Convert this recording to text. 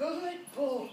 Good boy.